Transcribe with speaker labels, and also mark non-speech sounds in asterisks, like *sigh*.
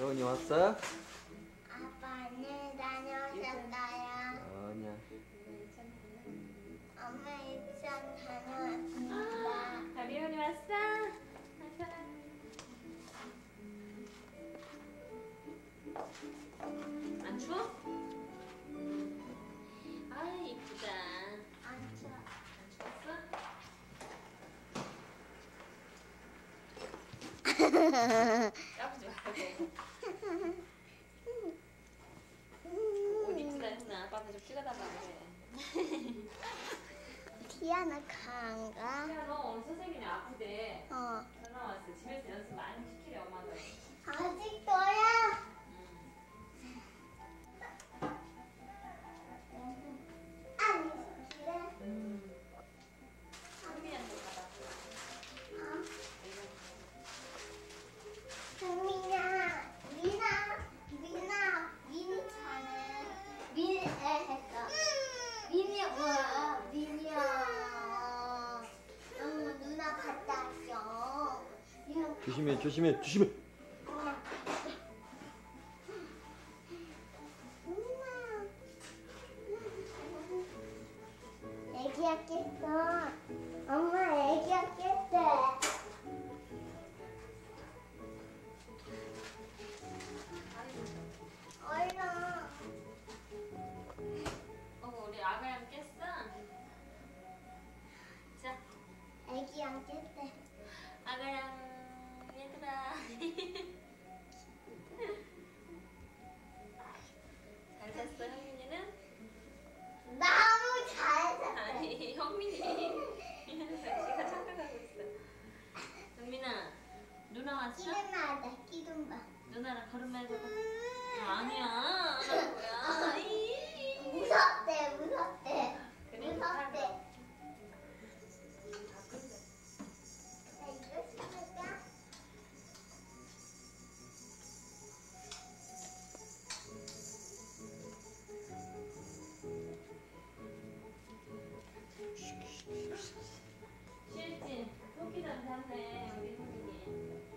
Speaker 1: 여운이 왔어?
Speaker 2: 아빠는 다녀오셨어요.
Speaker 1: 아니야.
Speaker 2: 엄마 일산 다녀왔습니다.
Speaker 3: 가비온이 왔어? 안 추워? 까부지 말고. 옷 이쁘다 했나? 아빠한테 좀 찍어달라고 그래.
Speaker 2: 티아나 강가?
Speaker 3: 야, 너 오늘 선생님이 아프대.
Speaker 2: 어.
Speaker 3: 조심해 조심해 조심해. 엄마 얘기하겠어 엄마. *laughs* 잘
Speaker 2: 잤어 형민이는? 너무
Speaker 3: 잘 잤어 아니
Speaker 2: 형민이. 현민아, 누나 왔어? 기둥 나다 기둥 봐 누나랑 걸음 해봐봐 음. 아니야.
Speaker 1: 커피도 안 샀네 우리 선생님.